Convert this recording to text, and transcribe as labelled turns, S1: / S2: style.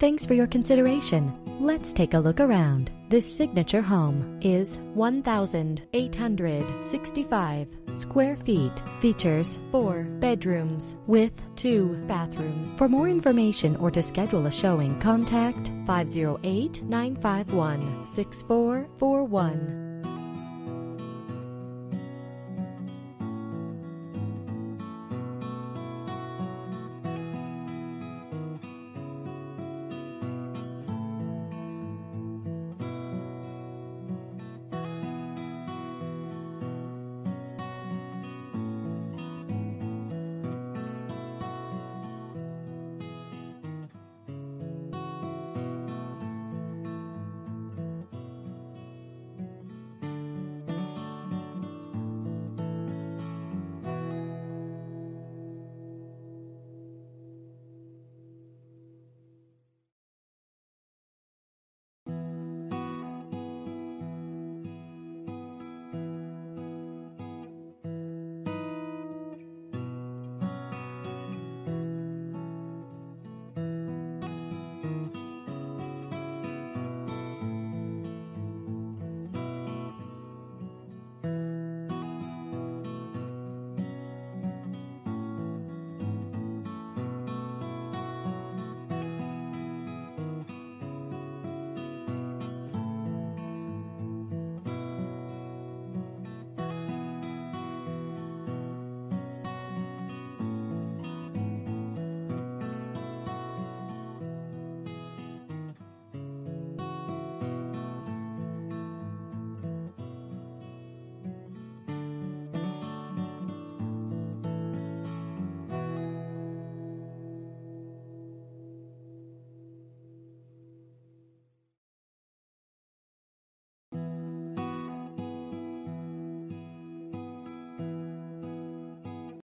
S1: Thanks for your consideration. Let's take a look around. This signature home is 1,865 square feet. Features four bedrooms with two bathrooms. For more information or to schedule a showing, contact 508 951 6441.